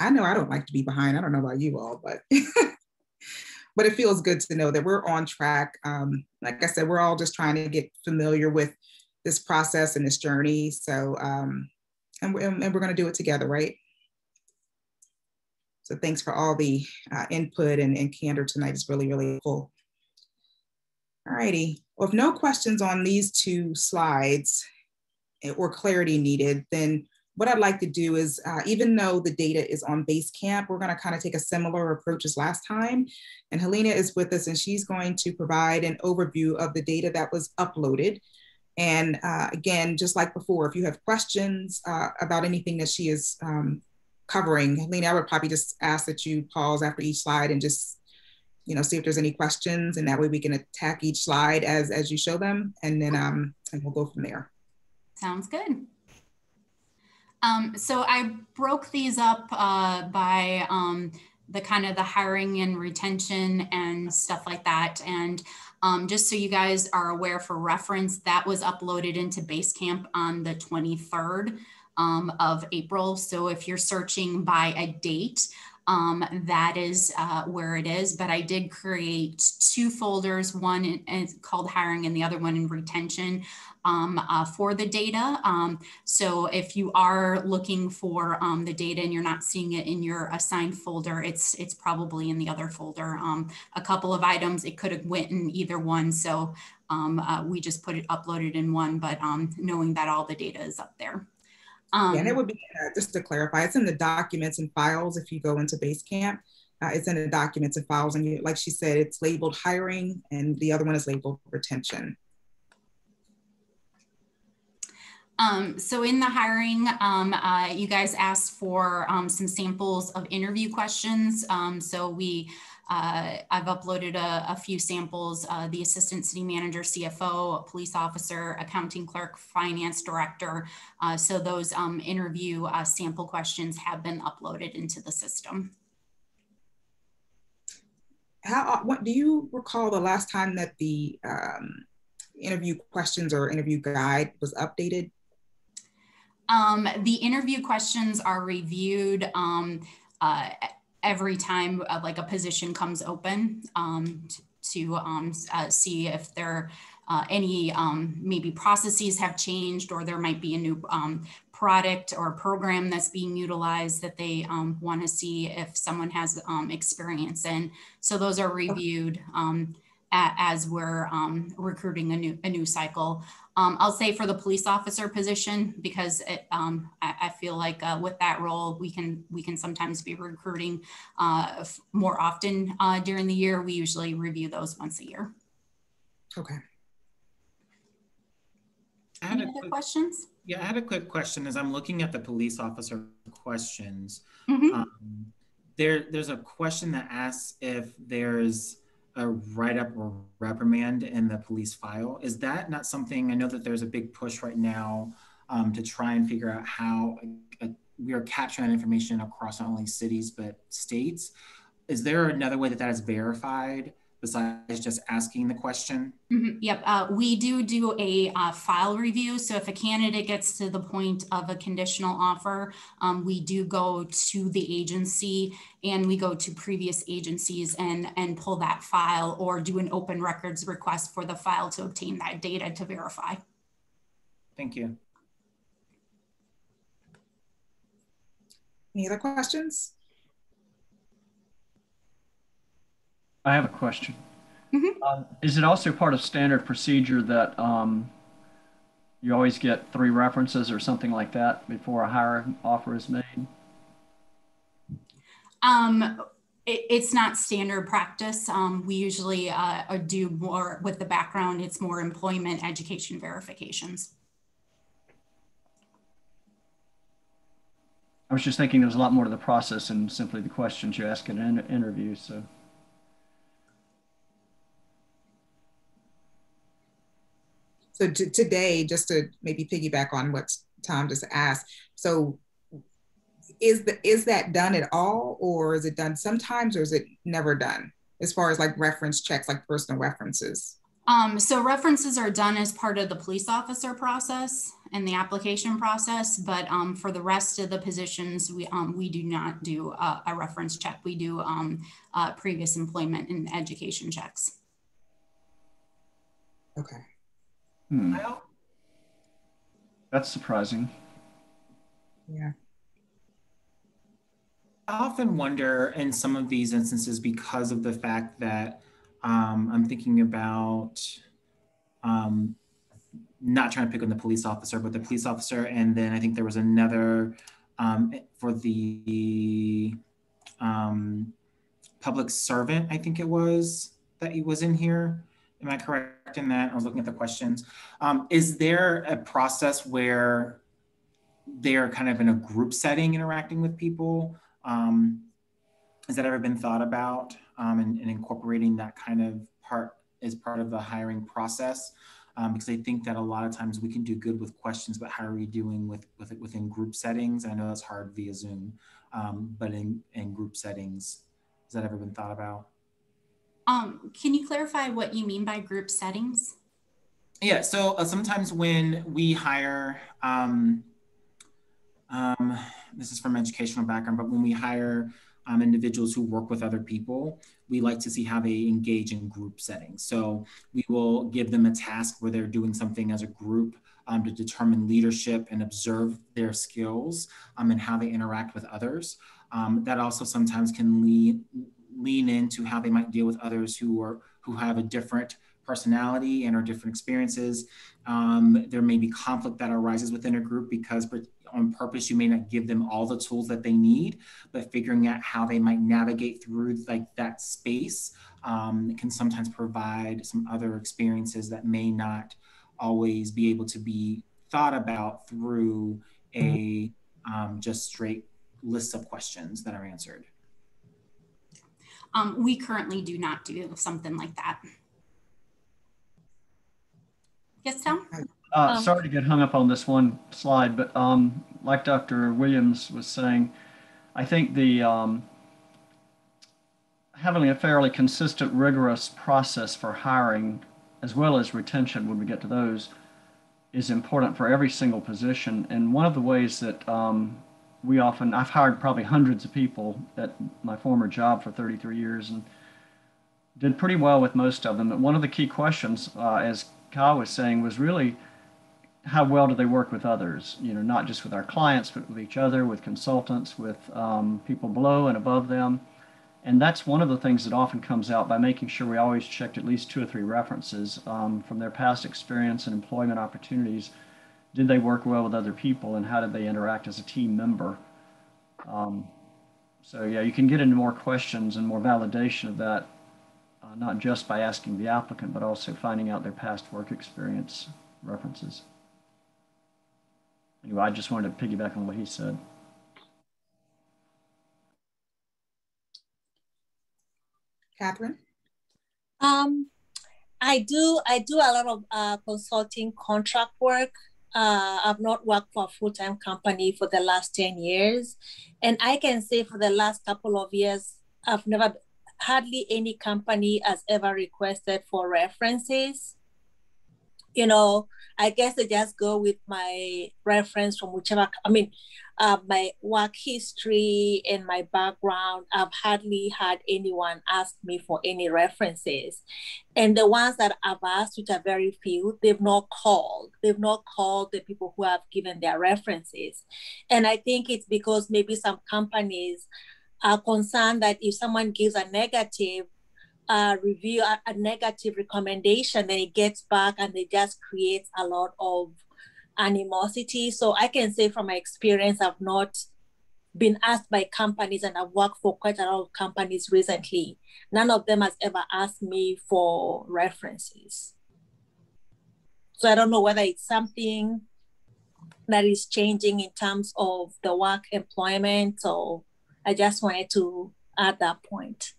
I know I don't like to be behind. I don't know about you all, but but it feels good to know that we're on track. Um, like I said, we're all just trying to get familiar with this process and this journey. So, um, and, we're, and we're going to do it together, right? So thanks for all the uh, input and, and candor tonight. It's really, really cool. All righty. Well, if no questions on these two slides eh, or clarity needed, then what I'd like to do is, uh, even though the data is on Basecamp, we're gonna kind of take a similar approach as last time. And Helena is with us and she's going to provide an overview of the data that was uploaded. And uh, again, just like before, if you have questions uh, about anything that she is um, covering, Lena, I would probably just ask that you pause after each slide and just you know, see if there's any questions and that way we can attack each slide as, as you show them and then um, and we'll go from there. Sounds good. Um, so I broke these up uh, by um, the kind of the hiring and retention and stuff like that. And um, just so you guys are aware for reference, that was uploaded into Basecamp on the 23rd um, of April. So if you're searching by a date, um, that is uh, where it is. But I did create two folders, one in, in called hiring and the other one in retention um, uh, for the data. Um, so if you are looking for um, the data and you're not seeing it in your assigned folder, it's it's probably in the other folder. Um, a couple of items, it could have went in either one. So um, uh, we just put it uploaded in one, but knowing that all the data is up there. Um, yeah, and it would be, uh, just to clarify, it's in the documents and files if you go into Basecamp. Uh, it's in the documents and files. And you, like she said, it's labeled hiring and the other one is labeled retention. Um, so in the hiring, um, uh, you guys asked for um, some samples of interview questions. Um, so we uh, I've uploaded a, a few samples, uh, the assistant city manager, CFO, police officer, accounting clerk, finance director. Uh, so those um, interview uh, sample questions have been uploaded into the system. How, uh, what, do you recall the last time that the um, interview questions or interview guide was updated? Um, the interview questions are reviewed um, uh, every time uh, like a position comes open. Um, to um, uh, see if there uh, any um, maybe processes have changed or there might be a new um, product or program that's being utilized that they um, want to see if someone has um, experience in. So those are reviewed um, as we're um, recruiting a new a new cycle. Um, I'll say for the police officer position because it, um, I, I, feel like uh, with that role we can we can sometimes be recruiting uh, more often uh, during the year. We usually review those once a year. Okay. I had Any other quick, questions? Yeah, I had a quick question as I'm looking at the police officer questions. Mm -hmm. um, there, there's a question that asks if there's a write-up or reprimand in the police file. Is that not something, I know that there's a big push right now um, to try and figure out how uh, we are capturing information across not only cities, but states. Is there another way that that is verified besides just asking the question? Mm-hmm. Yep, uh, we do do a uh, file review. So if a candidate gets to the point of a conditional offer, um, we do go to the agency and we go to previous agencies and, and pull that file or do an open records request for the file to obtain that data to verify. Thank you. Any other questions? I have a question. Mm-hmm. Um, is it also part of standard procedure that um, you always get three references or something like that before a hire offer is made? Um, it, it's not standard practice. Um, we usually uh, do more with the background. It's more employment education verifications. I was just thinking there's a lot more to the process than simply the questions you ask in an interview. So. So today, just to maybe piggyback on what Tom just asked, so is the is that done at all, or is it done sometimes, or is it never done? As far as like reference checks, like personal references. Um, so references are done as part of the police officer process and the application process, but um, for the rest of the positions, we um, we do not do a, a reference check. We do um, uh, previous employment and education checks. Okay. Hmm. That's surprising. Yeah. I often wonder in some of these instances because of the fact that um, I'm thinking about um, not trying to pick on the police officer, but the police officer, and then I think there was another um, for the um, public servant. I think it was that he was in here. Am I correct in that? I was looking at the questions. Um, is there a process where they're kind of in a group setting interacting with people? Um, has that ever been thought about um, and, and, incorporating that kind of part as part of the hiring process? Um, because I think that a lot of times we can do good with questions, but how are we doing with, with within group settings? I know that's hard via Zoom, um, but in, in group settings, has that ever been thought about? Um, can you clarify what you mean by group settings? Yeah, so uh, sometimes when we hire, um, um, this is from educational background, but when we hire um, individuals who work with other people, we like to see how they engage in group settings. So we will give them a task where they're doing something as a group um, to determine leadership and observe their skills um, and how they interact with others. Um, that also sometimes can lead lean into how they might deal with others who are who have a different personality and or different experiences. Um, there may be conflict that arises within a group because on purpose you may not give them all the tools that they need, but figuring out how they might navigate through like that space um, can sometimes provide some other experiences that may not always be able to be thought about through a um, just straight list of questions that are answered. Um, we currently do not do something like that. Yes, Tom? Uh, um, sorry to get hung up on this one slide, but um, like Dr. Williams was saying, I think the um, having a fairly consistent, rigorous process for hiring as well as retention when we get to those is important for every single position. And one of the ways that um, we often, I've hired probably hundreds of people at my former job for 33 years. And did pretty well with most of them. But one of the key questions, uh, as Kyle was saying, was really how well do they work with others? You know, not just with our clients, but with each other, with consultants, with um, people below and above them. And that's one of the things that often comes out by making sure we always checked at least two or three references um, from their past experience and employment opportunities. Did they work well with other people and how did they interact as a team member? Um, so yeah, you can get into more questions and more validation of that, uh, not just by asking the applicant, but also finding out their past work experience references. Anyway, I just wanted to piggyback on what he said. Catherine? Um, I do I do a lot of uh, consulting contract work. Uh, I've not worked for a full time company for the last ten years, and I can say for the last couple of years, I've never hardly any company has ever requested for references. You know, I guess I just go with my reference from whichever. I mean, uh, my work history and my background, I've hardly had anyone ask me for any references. And the ones that I've asked, which are very few, they've not called. They've not called the people who have given their references. And I think it's because maybe some companies are concerned that if someone gives a negative uh, review, a, a negative recommendation, then it gets back and it just creates a lot of animosity. So I can say from my experience, I've not been asked by companies and I've worked for quite a lot of companies recently. None of them has ever asked me for references. So I don't know whether it's something that is changing in terms of the work employment or I just wanted to add that point.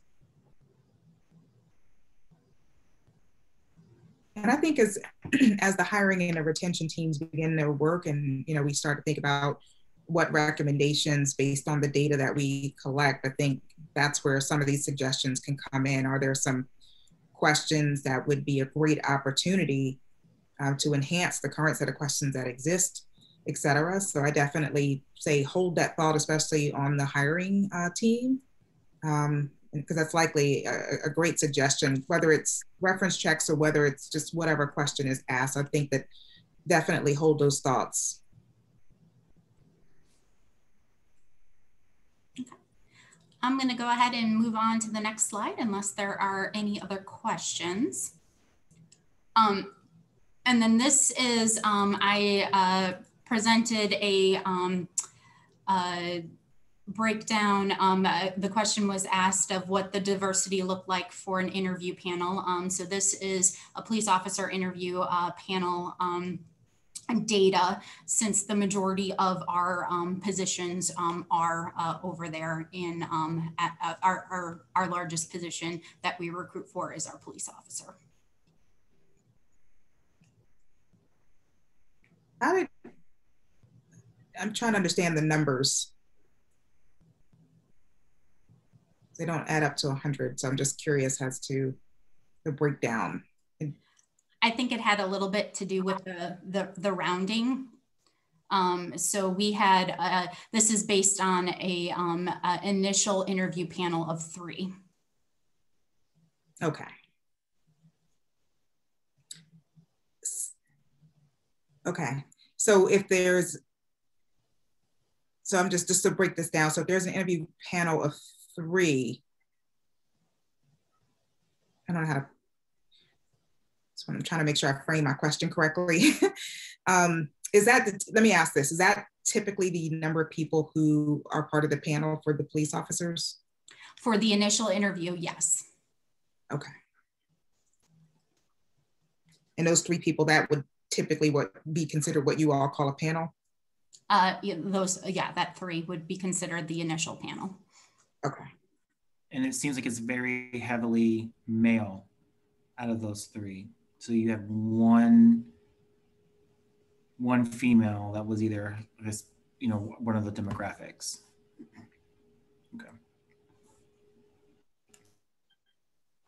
And I think as as the hiring and the retention teams begin their work, and you know, we start to think about what recommendations based on the data that we collect, I think that's where some of these suggestions can come in. Are there some questions that would be a great opportunity uh, to enhance the current set of questions that exist, et cetera? So I definitely say hold that thought, especially on the hiring uh, team. Um, because that's likely a, a, great suggestion, whether it's reference checks or whether it's just whatever question is asked. I think that definitely hold those thoughts. Okay. I'm going to go ahead and move on to the next slide unless there are any other questions. Um, and then this is, um, I uh, presented a um, uh, breakdown, um, uh, the question was asked of what the diversity looked like for an interview panel. Um, so this is a police officer interview uh, panel um, data since the majority of our um, positions um, are uh, over there in um, at, our, our, our largest position that we recruit for is our police officer. I, I'm trying to understand the numbers they don't add up to 100. So I'm just curious as to the breakdown. I think it had a little bit to do with the, the, the rounding. Um, so we had, uh, this is based on a um, uh, initial interview panel of three. Okay. Okay. So if there's, so I'm just, just to break this down. So if there's an interview panel of three. I don't know how to, so I'm trying to make sure I frame my question correctly. um, is that, the, let me ask this, is that typically the number of people who are part of the panel for the police officers? For the initial interview, yes. Okay. And those three people, that would typically what be considered what you all call a panel? Uh, those, yeah, that three would be considered the initial panel. Okay. And it seems like it's very heavily male out of those three. So you have one one female that was either this, you know, one of the demographics. Okay.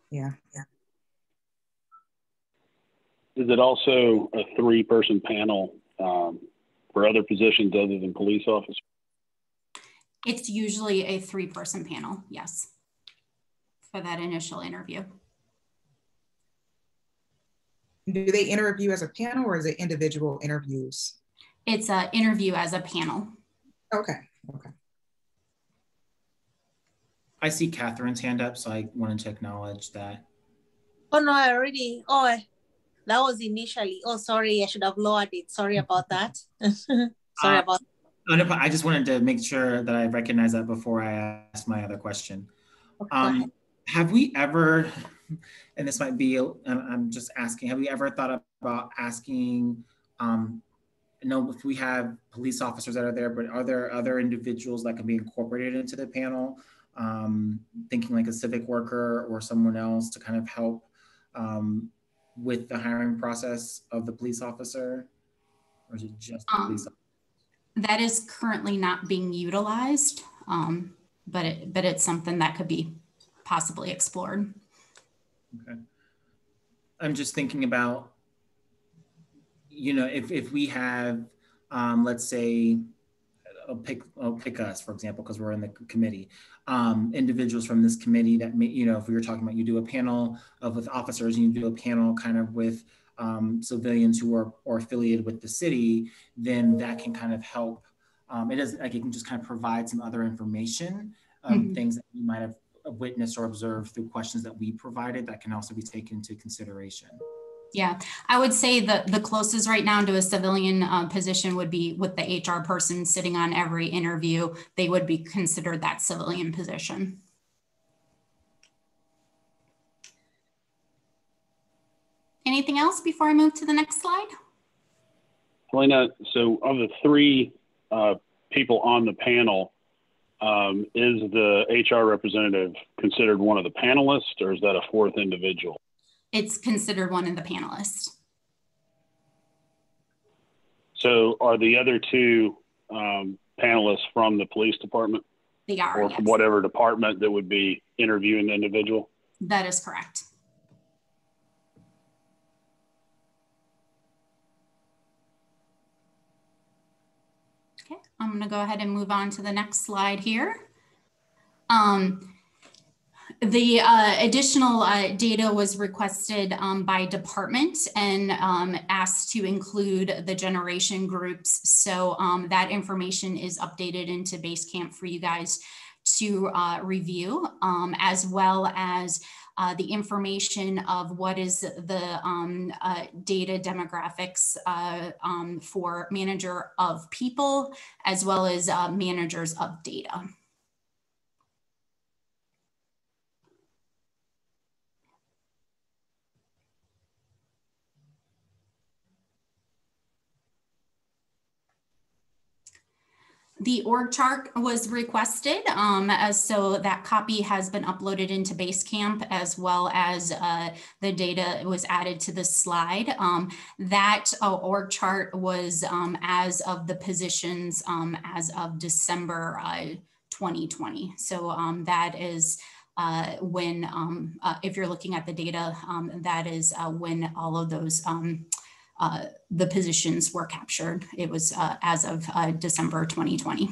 Yeah, yeah. Is it also a three-person panel um, for other positions other than police officers? It's usually a three person panel, yes, for that initial interview. Do they interview as a panel or is it individual interviews? It's an interview as a panel. Okay, okay. I see Catherine's hand up, so I wanted to acknowledge that. Oh no, I already. Oh, that was initially. Oh, sorry, I should have lowered it. Sorry about that. sorry Uh, about. Oh, no, I just wanted to make sure that I recognize that before I ask my other question. Um, have we ever, and this might be, I'm, just asking, have we ever thought about asking, um, I know if we have police officers that are there, but are there other individuals that can be incorporated into the panel? Um, thinking like a civic worker or someone else to kind of help um, with the hiring process of the police officer? Or is it just the Um, police? That is currently not being utilized, um, but it, but it's something that could be possibly explored. Okay. I'm just thinking about, you know, if, if we have, um, let's say, I'll pick, I'll pick us, for example, because we're in the committee, um, individuals from this committee that may, you know, if we were talking about, you do a panel of with officers and you do a panel kind of with um, civilians who are, are affiliated with the city, then that can kind of help. Um, it is like it can just kind of provide some other information, um, Mhm. things that you might have witnessed or observed through questions that we provided that can also be taken into consideration. Yeah, I would say that the closest right now to a civilian uh, position would be with the HR person sitting on every interview. They would be considered that civilian position. Anything else before I move to the next slide? Helena, so of the three uh, people on the panel, um, is the HR representative considered one of the panelists or is that a fourth individual? It's considered one of the panelists. So are the other two um, panelists from the police department They are, or yes. from whatever department that would be interviewing the individual? That is correct. I'm gonna go ahead and move on to the next slide here. Um, the uh, additional uh, data was requested um, by department and um, asked to include the generation groups. So um, that information is updated into Basecamp for you guys to uh, review, um, as well as uh, the information of what is the um, uh, data demographics uh, um, for manager of people, as well as uh, managers of data. The org chart was requested, um, as so that copy has been uploaded into Basecamp as well as uh, the data was added to the slide. Um, that uh, org chart was um, as of the positions um, as of December uh, 2020. So um, that is uh, when, um, uh, if you're looking at the data, that is uh, when all of those uh, the positions were captured. It was uh, as of uh, December 2020.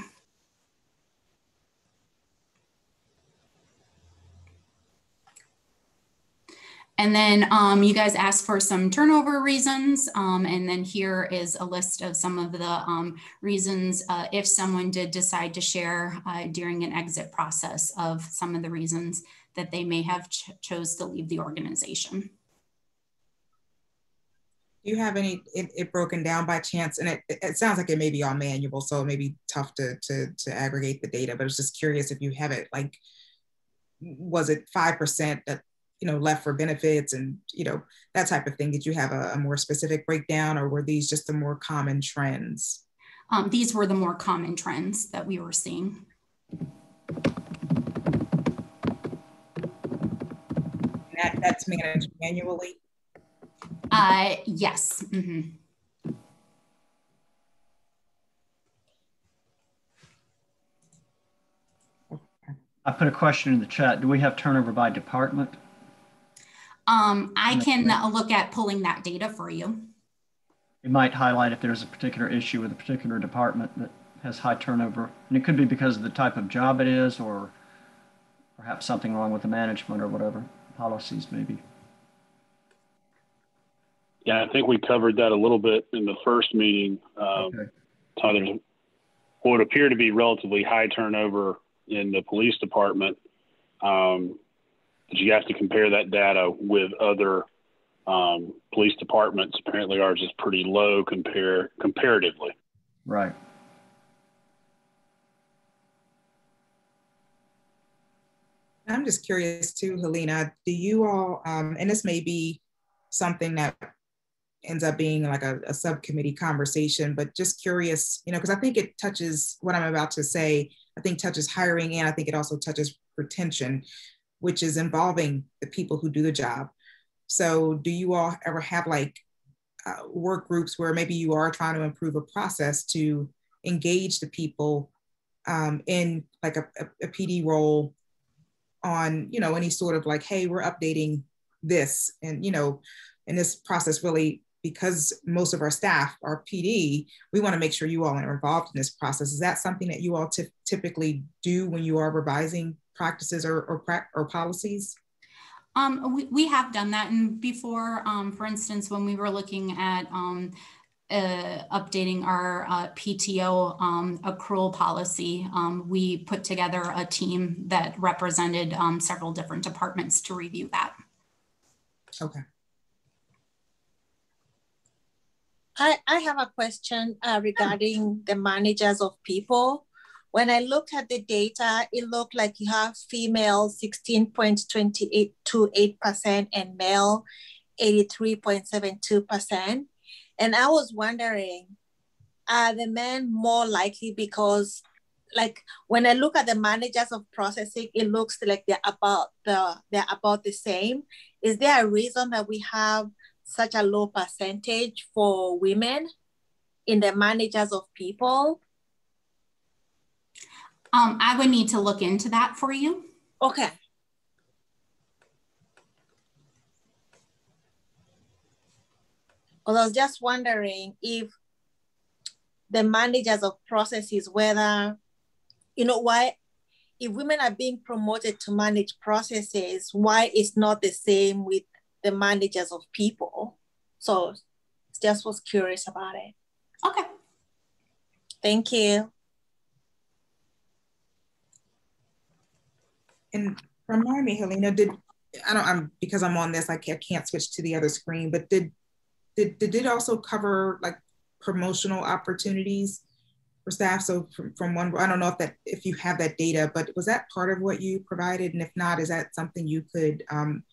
And then um, you guys asked for some turnover reasons. Um, and then here is a list of some of the um, reasons uh, if someone did decide to share uh, during an exit process of some of the reasons that they may have ch chose to leave the organization. Do you have any it, it broken down by chance? And it, it sounds like it may be all manual, so it may be tough to, to, to aggregate the data, but I was just curious if you have it like, was it 5% that, you know, left for benefits and, you know, that type of thing? Did you have a, a more specific breakdown or were these just the more common trends? Um, these were the more common trends that we were seeing. That, that's managed manually? Uh, yes. mhm. I put a question in the chat. Do we have turnover by department? Um, I can look at pulling that data for you. It might highlight if there's a particular issue with a particular department that has high turnover. And it could be because of the type of job it is or perhaps something wrong with the management or whatever policies maybe. Yeah, I think we covered that a little bit in the first meeting. Um, Okay. so there's what would appear to be relatively high turnover in the police department. Um, but you have to compare that data with other um, police departments. Apparently, ours is pretty low compare comparatively. Right. I'm just curious too, Helena, do you all, um, and this may be something that ends up being like a, a subcommittee conversation, but just curious, you know, because I think it touches what I'm about to say, I think touches hiring and I think it also touches retention, which is involving the people who do the job. So do you all ever have like uh, work groups where maybe you are trying to improve a process to engage the people um, in like a, a, a PD role on, you know, any sort of like, hey, we're updating this. And, you know, and this process really, because most of our staff are PD, we want to make sure you all are involved in this process. Is that something that you all t- typically do when you are revising practices or, or, or policies? Um, we, we have done that. And before, um, for instance, when we were looking at um, uh, updating our uh, PTO um, accrual policy, um, we put together a team that represented um, several different departments to review that. Okay. I, I have a question uh, regarding the managers of people. When I looked at the data, it looked like you have female 16.2828% and male 83.72%. And I was wondering, are the men more likely because like when I look at the managers of processing, it looks like they're about the they're about the same. Is there a reason that we have such a low percentage for women in the managers of people? Um, I would need to look into that for you. Okay. Well, I was just wondering if the managers of processes, whether, you know, why, if women are being promoted to manage processes, why it's not the same with the managers of people? So just was curious about it. Okay. Thank you. And remind me, Helena, did I don't I'm because I'm on this, I can't, I can't switch to the other screen, but did did did it also cover like promotional opportunities for staff? So from, from one, I don't know if that if you have that data, but was that part of what you provided? And if not, is that something you could um,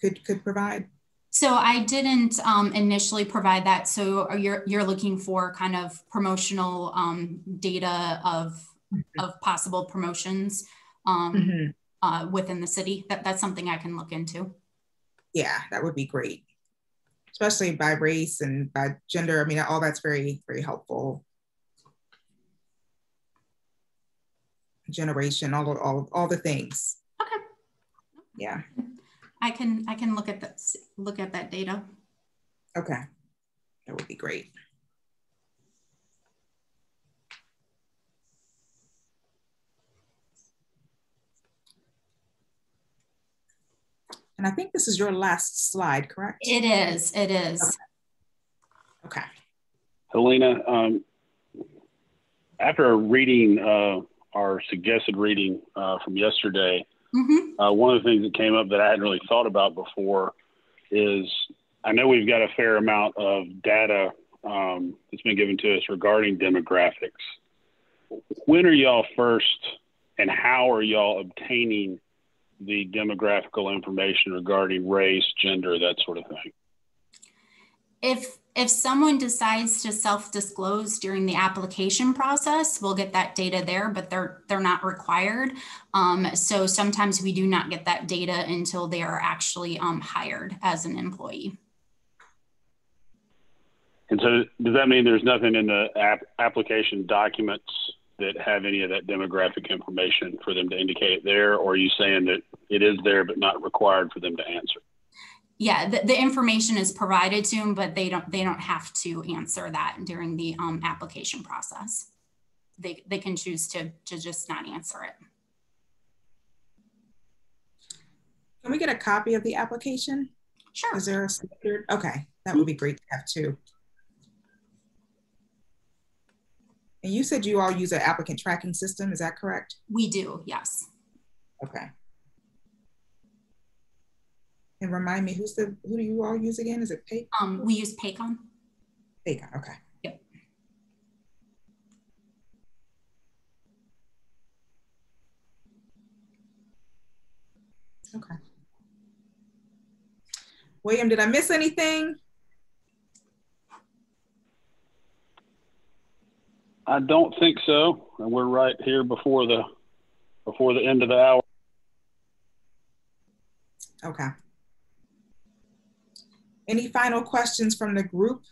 could could provide? So I didn't um, initially provide that. So you're you're looking for kind of promotional um, data of mm-hmm. of possible promotions um, mm-hmm. uh, within the city. That that's something I can look into. Yeah, that would be great, especially by race and by gender. I mean, all that's very very helpful. Generation, all all all the things. Okay. Yeah. I can I can look at that look at that data. Okay, that would be great. And I think this is your last slide, correct? It is. It is. Okay. okay. Helena, um, after reading uh, our suggested reading uh, from yesterday, Mm-hmm. Uh, one of the things that came up that I hadn't really thought about before is I know we've got a fair amount of data um, that's been given to us regarding demographics. When are y'all first and how are y'all obtaining the demographical information regarding race, gender, that sort of thing? If if someone decides to self-disclose during the application process, we'll get that data there, but they're they're not required. Um, so sometimes we do not get that data until they are actually um, hired as an employee. And so, does that mean there's nothing in the app application documents that have any of that demographic information for them to indicate there, or are you saying that it is there but not required for them to answer? Yeah the, the, information is provided to them but they don't they don't have to answer that during the um, application process they, they can choose to, to just not answer it can we get a copy of the application Sure. Is there a standard? Okay, that would be great to have too. And you said you all use an applicant tracking system, is that correct? We do, yes. Okay. And remind me, who's the, who do you all use again? Is it Pay? Um, we use Paycom. Paycom, okay. Yep. Okay. William, did I miss anything? I don't think so. And we're right here before the before the end of the hour. Okay. Any final questions from the group?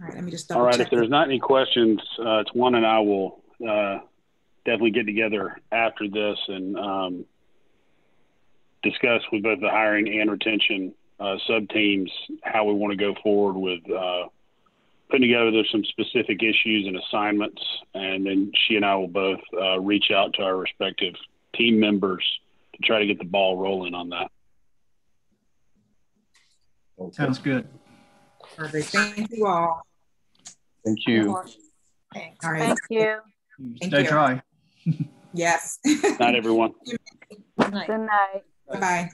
All right, let me just All double right. check. If there's not any questions, uh, Tuan and I will uh, definitely get together after this and um, discuss with both the hiring and retention uh, sub teams how we want to go forward with uh, putting together some specific issues and assignments. And then she and I will both uh, reach out to our respective team members to try to get the ball rolling on that. Sounds good. Perfect. Thank you all. Thank you. Thanks. All right. Thank you. Thank Stay you. dry. Yes. Night, everyone. Good night. Bye-bye.